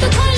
the color